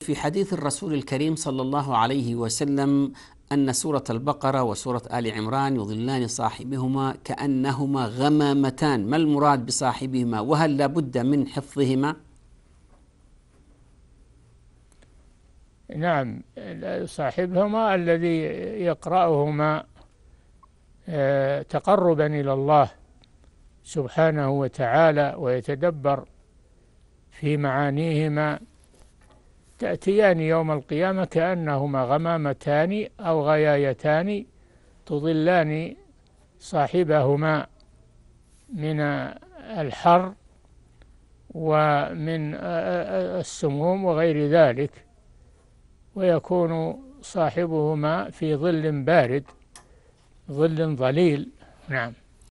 في حديث الرسول الكريم صلى الله عليه وسلم أن سورة البقرة وسورة آل عمران يظلان صاحبهما كأنهما غمامتان. ما المراد بصاحبهما؟ وهل لابد من حفظهما؟ نعم صاحبهما الذي يقرأهما آه، تقربا إلى الله سبحانه وتعالى ويتدبر في معانيهما تأتيان يوم القيامة كأنهما غمامتان أو غيايتان تظلان صاحبهما من الحر ومن السموم وغير ذلك ويكون صاحبهما في ظل بارد ظل ظليل. نعم.